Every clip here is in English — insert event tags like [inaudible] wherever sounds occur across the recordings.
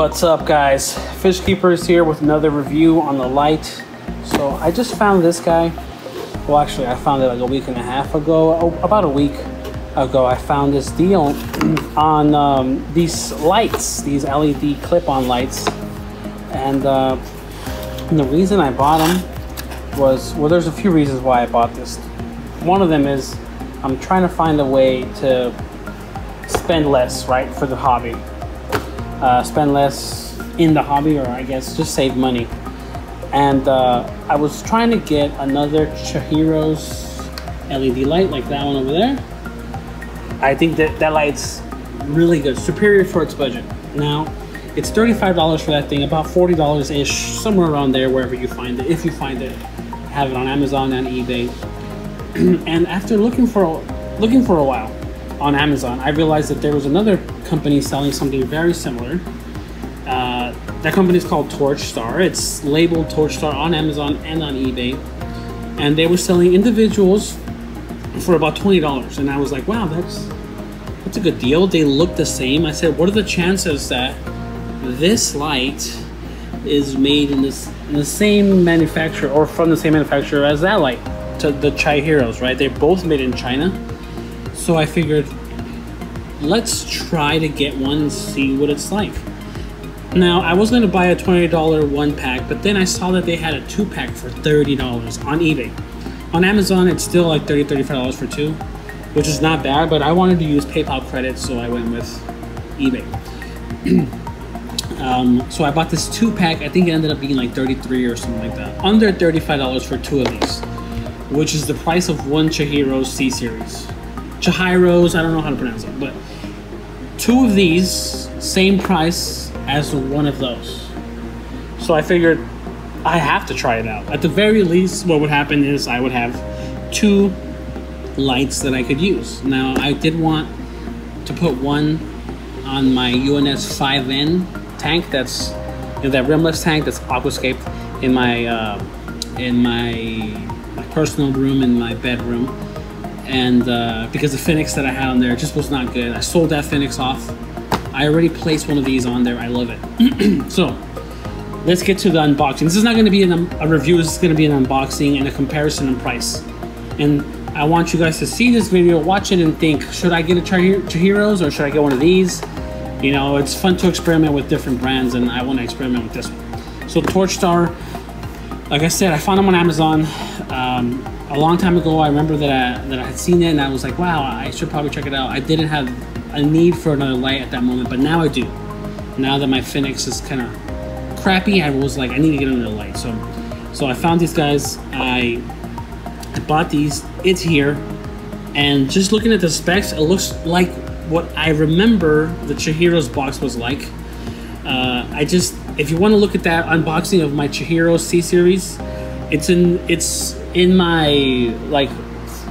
What's up guys? Fish Keeperist here with another review on the light. So I just found this guy. Well actually I found it like a week and a half ago, oh, about a week ago I found this deal [clears throat] on um, these lights, these LED clip-on lights. And, uh, and the reason I bought them was, well there's a few reasons why I bought this. One of them is I'm trying to find a way to spend less, right, for the hobby uh, spend less in the hobby, or I guess just save money. And uh, I was trying to get another Chihiros LED light like that one over there. I think that that light's really good, superior for its budget. Now, it's $35 for that thing, about $40-ish, somewhere around there, wherever you find it. If you find it, have it on Amazon and eBay. [clears throat] and after looking for looking for a while on Amazon, I realized that there was another company selling something very similar. Uh, that company is called Torchstar. It's labeled Torchstar on Amazon and on eBay. And they were selling individuals for about $20. And I was like, wow, that's that's a good deal. They look the same. I said, what are the chances that this light is made in this in the same manufacturer or from the same manufacturer as that light? Chihiros? right? They're both made in China. So I figured let's try to get one and see what it's like. Now, I was going to buy a $20 one pack, but then I saw that they had a two pack for $30 on eBay. On Amazon, it's still like $30, $35 for two, which is not bad, but I wanted to use PayPal credit, so I went with eBay. [clears throat] um, so I bought this two pack. I think it ended up being like 33 or something like that. Under $35 for two of these, which is the price of one Chihiro C series. Chihiros, I don't know how to pronounce it, but two of these, same price as one of those. So I figured I have to try it out. At the very least, what would happen is I would have two lights that I could use. Now, I did want to put one on my UNS 5N tank that's you know, that rimless tank that's aquascaped in my uh, in my, my personal room in my bedroom and uh, because the Finnex that I had on there just was not good. I sold that Finnex off. I already placed one of these on there. I love it. [clears throat] so let's get to the unboxing. This is not going to be an, a review. This is going to be an unboxing and a comparison in price. And I want you guys to see this video, watch it, and think: Should I get a Chihiros or should I get one of these? You know, it's fun to experiment with different brands, and I want to experiment with this one. So Torchstar, like I said, I found them on Amazon. Um, a long time ago, I remember that I, that I had seen it and I was like, wow, I should probably check it out. I didn't have a need for another light at that moment, but now I do. Now that my Finnex is kind of crappy, I was like, I need to get another light. So, so I found these guys. I, I bought these. It's here, and just looking at the specs, it looks like what I remember the Chihiros box was like. Uh, I just, if you want to look at that unboxing of my Chihiro C series, it's in it's in my like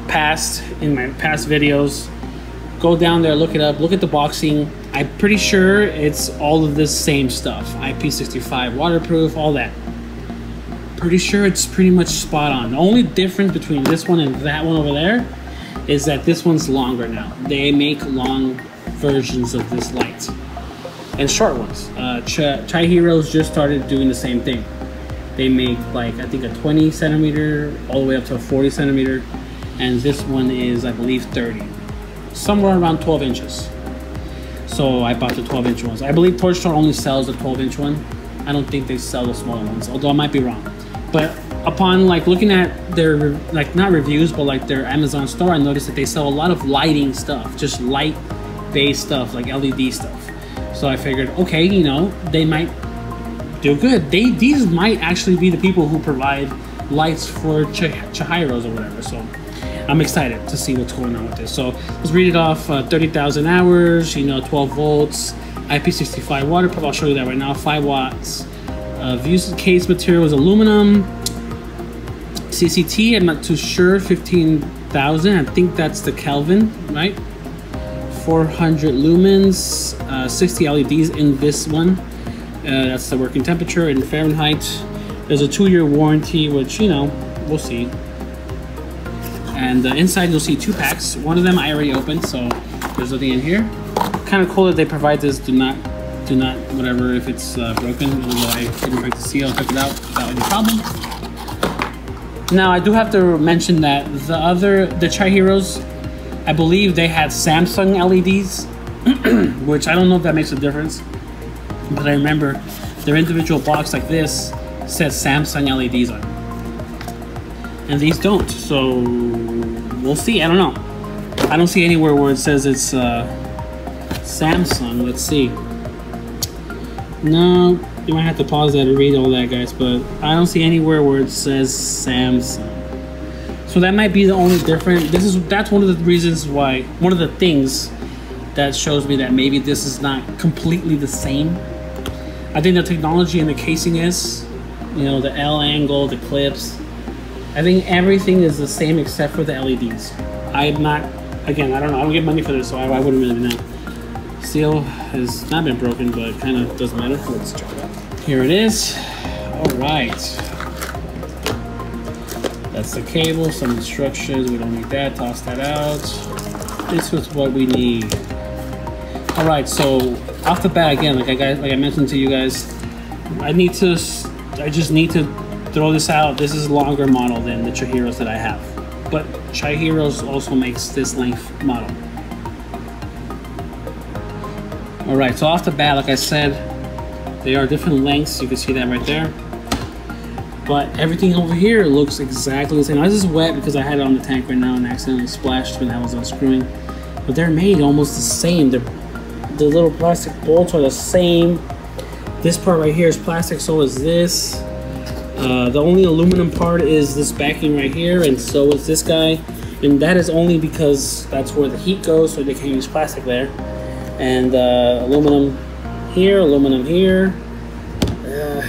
past in my past videos go down there look it up look at the boxing. I'm pretty sure it's all of this same stuff. Ip65 waterproof all that. Pretty sure it's pretty much spot on. The only difference between this one and that one over there is that this one's longer now. They make long versions of this light. And short ones. Uh, Ch- Chihiros just started doing the same thing they make like I think a 20 centimeter all the way up to a 40 centimeter and this one is I believe 30 somewhere around 12 inches. So I bought the 12 inch ones. I believe Torchstar only sells the 12 inch one. I don't think they sell the smaller ones although I might be wrong. But upon like looking at their like not reviews but like their Amazon store I noticed that they sell a lot of lighting stuff just light based stuff like LED stuff. So I figured okay you know they might do good. They these might actually be the people who provide lights for Ch- Chihiros or whatever. So I'm excited to see what's going on with this. So let's read it off. Uh, 30,000 hours, you know, 12 volts, IP65 waterproof. I'll show you that right now. 5 watts. Uh, views case material is aluminum. CCT, I'm not too sure. 15,000. I think that's the Kelvin, right? 400 lumens, uh, 60 LEDs in this one. Uh, that's the working temperature in Fahrenheit. There's a two-year warranty, which, you know, we'll see. And uh, inside you'll see two packs. One of them I already opened, so there's nothing in here. Kind of cool that they provide this do not do not, whatever, if it's uh, broken, I didn't break the seal, I check it out without any problem. Now, I do have to mention that the other, the Chihiros, I believe they had Samsung LEDs, [clears throat] which I don't know if that makes a difference, but I remember their individual box like this says Samsung LEDs on. And these don't, so we'll see, I don't know. I don't see anywhere where it says it's uh, Samsung. Let's see. No, you might have to pause that to read all that, guys. But I don't see anywhere where it says Samsung. So that might be the only different. This is that's one of the reasons why. One of the things that shows me that maybe this is not completely the same. I think the technology in the casing is, you know, the L angle, the clips. I think everything is the same except for the LEDs. I'm not again, I don't know. I don't get money for this, so I, I wouldn't really know. Seal has not been broken, but kind of doesn't matter. Let's it out. Here it is. All right. That's the cable, some instructions. We don't need that. Toss that out. This is what we need. All right. So off the bat, again, like I like I mentioned to you guys, I need to. I just need to throw this out. This is a longer model than the Chihiros that I have but Chihiros also makes this length model. Alright, so off the bat, like I said, they are different lengths. You can see that right there. But everything over here looks exactly the same. Now, this is wet because I had it on the tank right now and accidentally splashed when I was unscrewing. But they're made almost the same. They're, the little plastic bolts are the same. This part right here is plastic, so is this. Uh, the only aluminum part is this backing right here, and so is this guy. And that is only because that's where the heat goes, so they can't use plastic there. And uh, aluminum here, aluminum here. Uh,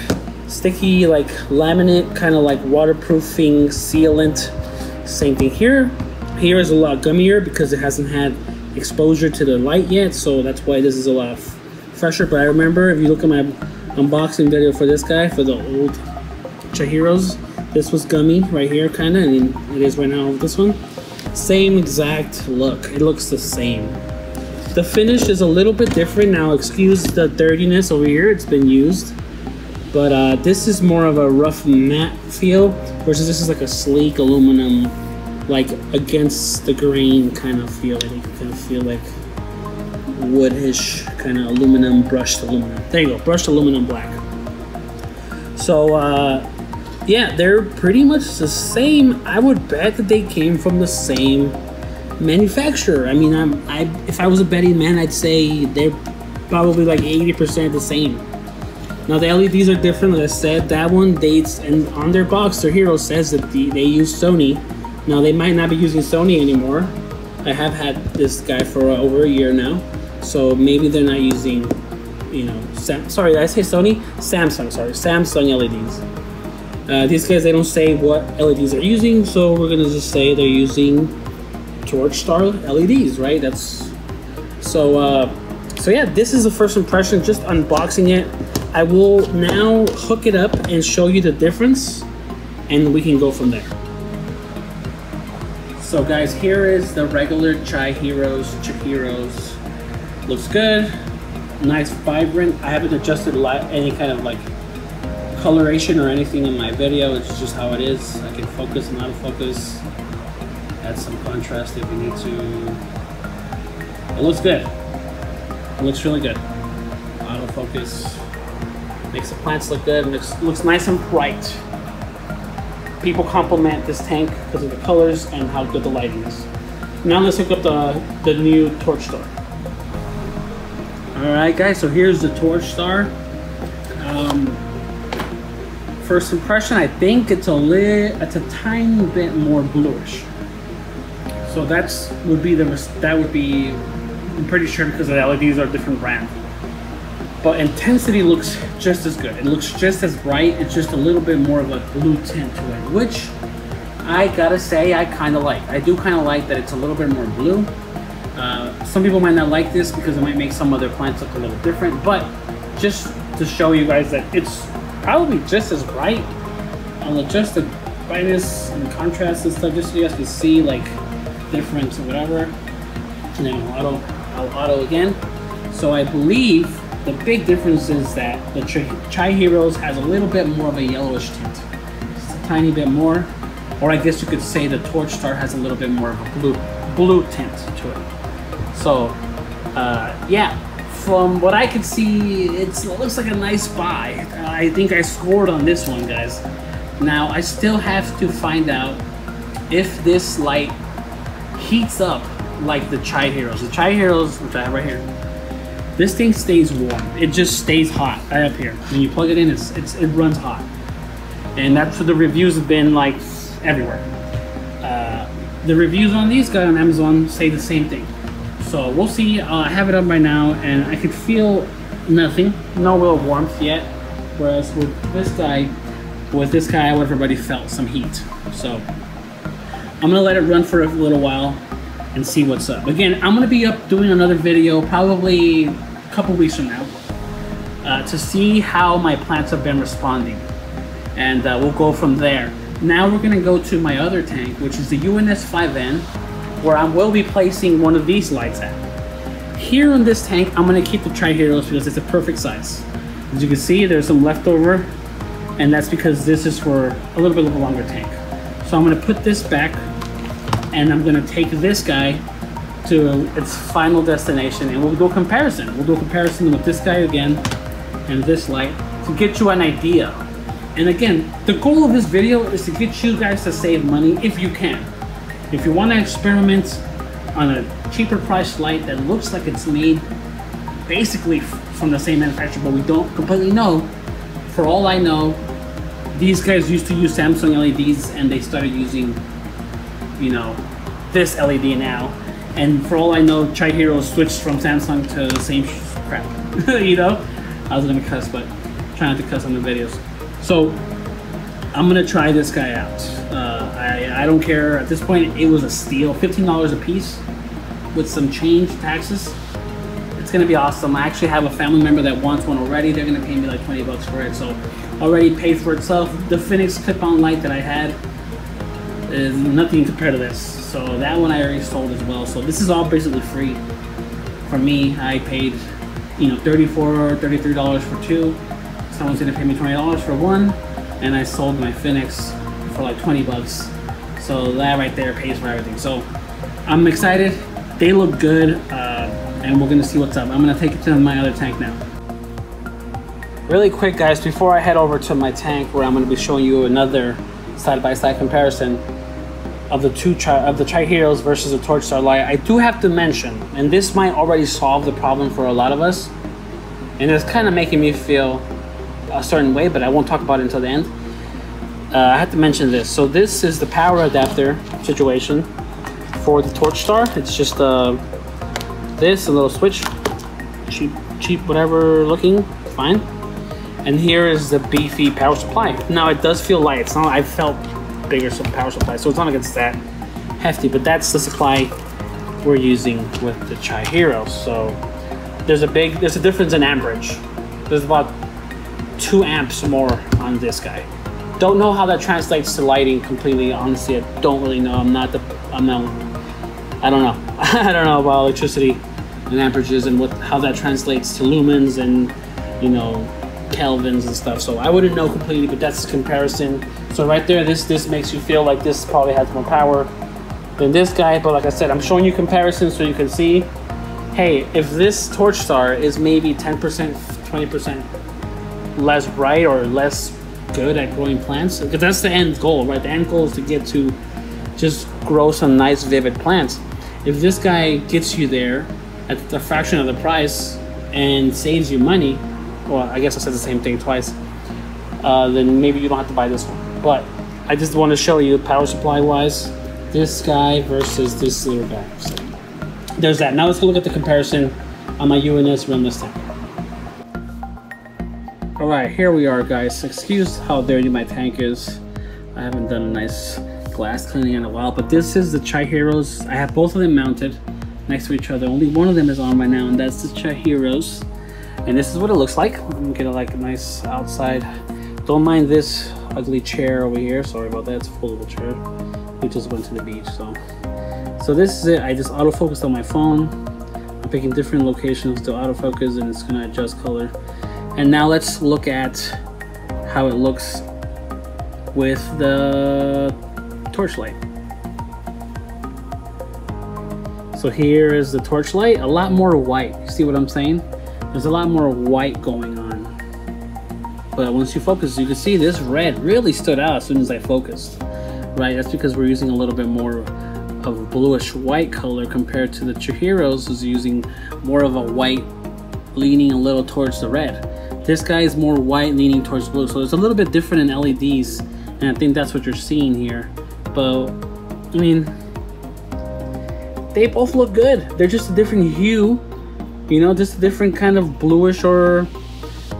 sticky, like laminate, kind of like waterproofing sealant. Same thing here. Here is a lot gummier because it hasn't had exposure to the light yet, so that's why this is a lot fresher. But I remember if you look at my unboxing video for this guy, for the old Chihiros. This was gummy right here, kind of, and it is right now this one. Same exact look. It looks the same. The finish is a little bit different now. Excuse the dirtiness over here. It's been used. But uh, this is more of a rough matte feel versus this is like a sleek aluminum, like against the grain kind of feel. Think you kind of feel like woodish kind of aluminum, brushed aluminum. There you go, brushed aluminum black. So uh, yeah, they're pretty much the same. I would bet that they came from the same manufacturer. I mean, I'm, I if I was a betting man, I'd say they're probably like 80% the same. Now the LEDs are different. Like I said, that one dates and on their box, their hero says that the, they use Sony. Now they might not be using Sony anymore. I have had this guy for over a year now, so maybe they're not using, you know, Sam, sorry, did I say Sony? Samsung, sorry, Samsung LEDs. Uh, these guys, they don't say what LEDs they're using, so we're gonna just say they're using Torchstar LEDs, right? That's so. Uh, so yeah, this is the first impression. Just unboxing it. I will now hook it up and show you the difference, and we can go from there. So guys, here is the regular Chihiros, Chihiros. Looks good, nice, vibrant. I haven't adjusted any kind of like coloration or anything in my video. It's just how it is. I can focus and autofocus. Add some contrast if we need to. It looks good. It looks really good. Autofocus. Makes the plants look good. Looks, looks nice and bright. People compliment this tank because of the colors and how good the lighting is. Now let's hook up the, the new Torchstar. Alright guys, so here's the Torchstar. Um, first impression, I think it's a lit, it's a tiny bit more bluish. So that's would be the that would be. I'm pretty sure because the LEDs are a different brand. But intensity looks just as good. It looks just as bright. It's just a little bit more of a blue tint to it, which I gotta say I kind of like. I do kind of like that it's a little bit more blue. Uh, some people might not like this because it might make some other plants look a little different, but just to show you guys that it's probably just as bright. I'll adjust the brightness and contrast and stuff just so you guys can see like difference or whatever. And then I'll auto, I'll auto again. So I believe the big difference is that the Chihiros has a little bit more of a yellowish tint. Just a tiny bit more. Or I guess you could say the Torchstar has a little bit more of a blue blue tint to it. So, uh, yeah, from what I could see, it looks like a nice buy. I think I scored on this one, guys. Now, I still have to find out if this light heats up like the Chihiros. The Chihiros, which I have right here, this thing stays warm. It just stays hot right up here. When you plug it in, it's, it's it runs hot. And that's what the reviews have been like everywhere. Uh, the reviews on these guys on Amazon say the same thing. So we'll see. Uh, I have it up right now, and I can feel nothing, no real warmth yet. Whereas with this guy, with this guy, have already felt some heat. So I'm gonna let it run for a little while and see what's up. Again, I'm gonna be up doing another video probably couple weeks from now uh, to see how my plants have been responding. And uh, we'll go from there. Now we're gonna go to my other tank, which is the UNS 5N, where I will be placing one of these lights at. Here in this tank, I'm gonna keep the Chihiros because it's a perfect size. As you can see, there's some leftover, and that's because this is for a little bit of a longer tank. So I'm gonna put this back, and I'm gonna take this guy to its final destination, and we'll do a comparison. We'll do a comparison with this guy again, and this light, to get you an idea. And again, the goal of this video is to get you guys to save money if you can. If you want to experiment on a cheaper price light that looks like it's made basically from the same manufacturer, but we don't completely know, for all I know, these guys used to use Samsung LEDs and they started using, you know, this LED now. And for all I know, Chihiro switched from Samsung to the same crap. [laughs] you know? I was gonna cuss, but trying not to cuss on the videos. So I'm gonna try this guy out. Uh, I, I don't care. At this point, it was a steal. $15 a piece with some change taxes. It's gonna be awesome. I actually have a family member that wants one already. They're gonna pay me like 20 bucks for it. So already paid for itself. The Finnex clip-on light that I had is nothing compared to this. So that one I already sold as well. So this is all basically free for me. I paid, you know, 34 $33 for two. Someone's gonna pay me $20 for one and I sold my Finnex for like 20 bucks. So that right there pays for everything. So I'm excited. They look good, uh, and we're gonna see what's up. I'm gonna take it to my other tank now. Really quick, guys, before I head over to my tank, where I'm gonna be showing you another side-by-side -side comparison of the two of the Chihiros versus the Torchstar Light, I do have to mention, and this might already solve the problem for a lot of us, and it's kind of making me feel a certain way, but I won't talk about it until the end. Uh, I have to mention this. So this is the power adapter situation for the Torchstar. It's just uh, this, a little switch, cheap, cheap, whatever looking, fine. And here is the beefy power supply. Now it does feel light. It's not. I felt bigger power supply, so it's not against that hefty. But that's the supply we're using with the Chihiro. So there's a big, there's a difference in amperage. There's about two amps more on this guy. Don't know how that translates to lighting completely. Honestly, I don't really know. I'm not the, I'm not, I don't know. [laughs] I don't know about electricity and amperages and what how that translates to lumens and you know kelvins and stuff. So I wouldn't know completely, but that's comparison. So right there, this this makes you feel like this probably has more power than this guy. But like I said, I'm showing you comparisons so you can see. Hey, if this Torchstar is maybe 10%, 20% less bright or less good at growing plants because that's the end goal right the end goal is to get to just grow some nice vivid plants if this guy gets you there at a fraction of the price and saves you money well i guess i said the same thing twice uh, then maybe you don't have to buy this one but i just want to show you power supply wise this guy versus this little guy so there's that now let's go look at the comparison on my uns rimless tank Alright, here we are guys. Excuse how dirty my tank is. I haven't done a nice glass cleaning in a while, but this is the Chihiros. I have both of them mounted next to each other. Only one of them is on right now, and that's the Chihiros. And this is what it looks like. I'm gonna get a, like a nice outside. Don't mind this ugly chair over here. Sorry about that, it's a foldable chair. We just went to the beach, so. So this is it. I just autofocused on my phone. I'm picking different locations to autofocus and it's gonna adjust color. And now let's look at how it looks with the torchlight. So here is the torchlight, a lot more white. You see what I'm saying? There's a lot more white going on. But once you focus, you can see this red really stood out as soon as I focused. Right, that's because we're using a little bit more of a bluish white color compared to the Chihiros who's using more of a white leaning a little towards the red. This guy is more white leaning towards blue. So it's a little bit different in LEDs. And I think that's what you're seeing here. But, I mean, they both look good. They're just a different hue, you know, just a different kind of bluish or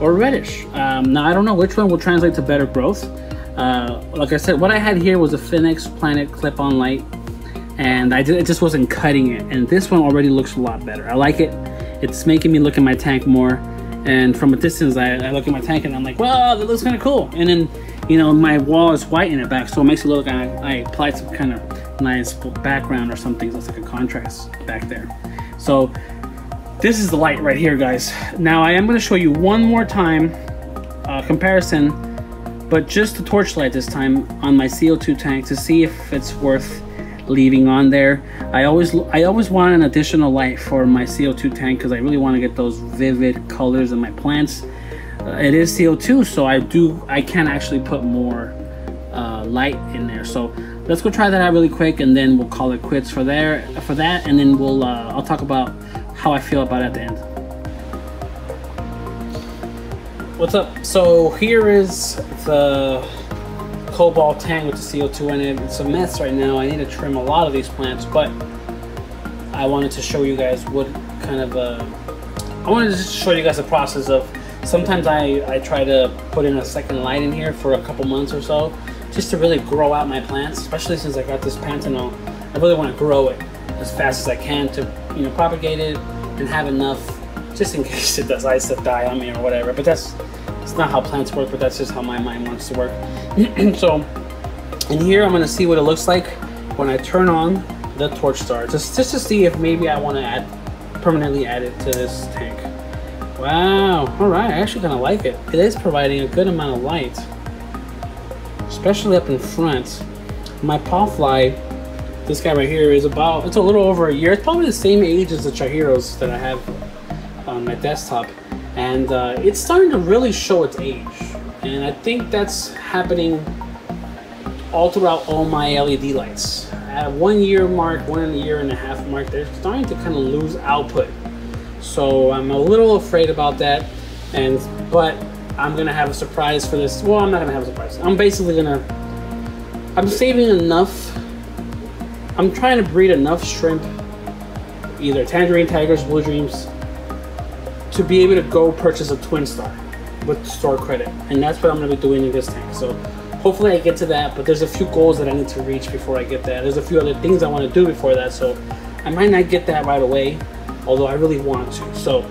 or reddish. Um, now I don't know which one will translate to better growth. Uh, like I said, what I had here was a Finnex Planet clip-on light, and I did, it just wasn't cutting it. And this one already looks a lot better. I like it. It's making me look at my tank more. And from a distance, I, I look at my tank and I'm like, wow, that looks kind of cool. And then, you know, my wall is white in the back, so it makes it look like I, I applied some kind of nice background or something that's like a contrast back there. So this is the light right here, guys. Now I am going to show you one more time uh, comparison, but just the torchlight this time on my CO2 tank to see if it's worth leaving on there. I always I always want an additional light for my CO2 tank because I really want to get those vivid colors in my plants. Uh, it is CO2, so I do I can actually put more uh, light in there. So let's go try that out really quick and then we'll call it quits for there for that and then we'll uh, I'll talk about how I feel about it at the end. What's up? So here is the cobalt tank with the CO2 in it. It's a mess right now. I need to trim a lot of these plants, but I wanted to show you guys what kind of uh, I wanted to show you guys the process of sometimes I, I try to put in a second light in here for a couple months or so just to really grow out my plants, especially since I got this Pantanal. I really want to grow it as fast as I can to, you know, propagate it and have enough just in case it decides to die on me or whatever. But that's it's not how plants work, but that's just how my mind wants to work. [clears throat] so in here, I'm going to see what it looks like when I turn on the Torchstar, just, just to see if maybe I want to add permanently add it to this tank. Wow, all right, I actually kind of like it. It is providing a good amount of light especially up in front. My Pawfly, this guy right here, is about, it's a little over a year. It's probably the same age as the Chihiros that I have on my desktop. And uh, it's starting to really show its age. And I think that's happening all throughout all my LED lights. At one year mark, one year and a half mark, they're starting to kind of lose output. So I'm a little afraid about that. And but I'm gonna have a surprise for this. Well, I'm not gonna have a surprise. I'm basically gonna. I'm saving enough. I'm trying to breed enough shrimp, either tangerine tigers, blue dreams, to be able to go purchase a Twinstar with store credit, and that's what I'm gonna be doing in this tank. So hopefully I get to that. But there's a few goals that I need to reach before I get that. There's a few other things I want to do before that. So I might not get that right away, although I really want to. So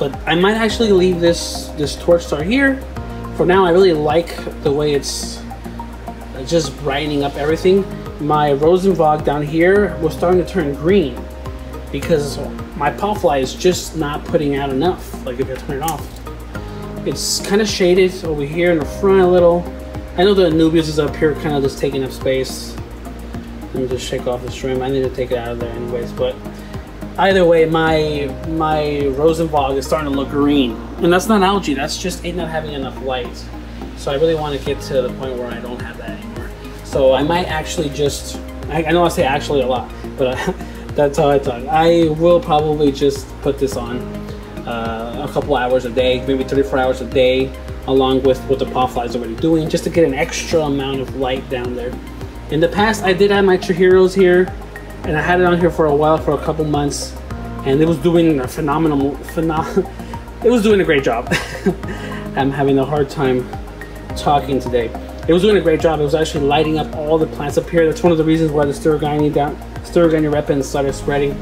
but I might actually leave this this Torchstar here. For now, I really like the way it's uh, just brightening up everything. My Rosanervig down here was starting to turn green because my Pawfly is just not putting out enough. Like if I turn it off, it's kind of shaded over here in the front a little. I know the Anubias is up here, kind of just taking up space. Let me just shake off the shrimp. I need to take it out of there anyways, but either way, my my Rosanervig is starting to look green, and that's not algae. That's just it not having enough light. So I really want to get to the point where I don't have that anymore. So I might actually just I, I know I say actually a lot, but uh, [laughs] that's how I talk. I will probably just put this on uh, a couple hours a day, maybe 34 hours a day, along with what the Pawfly is already doing, just to get an extra amount of light down there. In the past, I did have my Chihiros here and I had it on here for a while, for a couple months, and it was doing a phenomenal, phenomenal. [laughs] it was doing a great job. [laughs] I'm having a hard time talking today. It was doing a great job. It was actually lighting up all the plants up here. That's one of the reasons why the Staurogyne down, Staurogyne repens started spreading,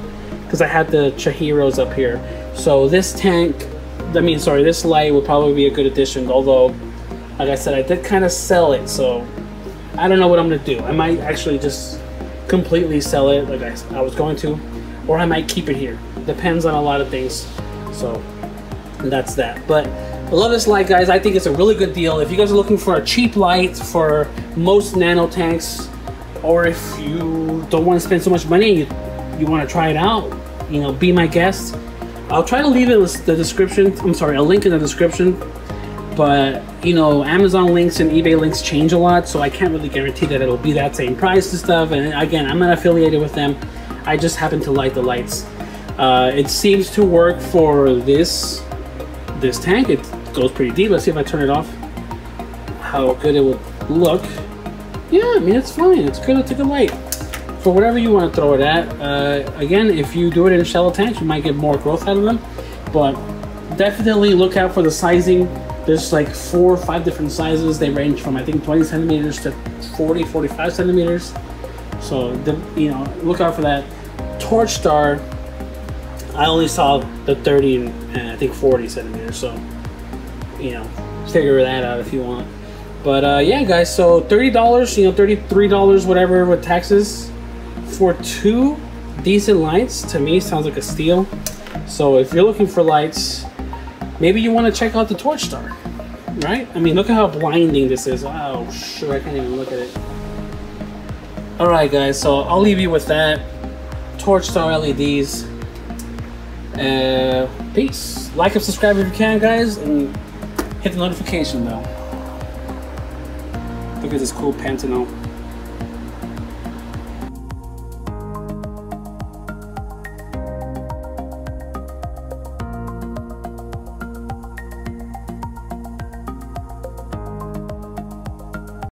because I had the Chihiros up here. So this tank, I mean, sorry, this light would probably be a good addition. Although, like I said, I did kind of sell it, so I don't know what I'm gonna do. I might actually just completely sell it like I, I was going to. or I might keep it here. Depends on a lot of things. So that's that. But I love this light, guys. I think it's a really good deal. If you guys are looking for a cheap light for most nano tanks, or if you don't want to spend so much money, you, you want to try it out, you know, be my guest. I'll try to leave it in the description. I'm sorry, a link in the description. But you know, Amazon links and eBay links change a lot, so I can't really guarantee that it'll be that same price and stuff. And again, I'm not affiliated with them. I just happen to like the lights. Uh, it seems to work for this this tank. It goes pretty deep. Let's see if I turn it off. How good it would look. Yeah, I mean it's fine. It's good. It's a good light for whatever you want to throw it at. Uh, again, if you do it in shallow tanks, you might get more growth out of them. But definitely look out for the sizing. There's like four or five different sizes. They range from I think 20 centimeters to 40, 45 centimeters. So the, you know, look out for that. Torchstar, I only saw the 30 and, and I think 40 centimeters. So you know, figure that out if you want. But uh, yeah, guys. So thirty dollars, you know, thirty-three dollars, whatever, with taxes for two decent lights to me sounds like a steal. So if you're looking for lights, maybe you want to check out the Torchstar, right? I mean, look at how blinding this is. Wow, sure, I can't even look at it. All right, guys, so I'll leave you with that. Torchstar LEDs. Uh, peace. Like and subscribe if you can, guys, and hit the notification bell. Look at this cool Pantano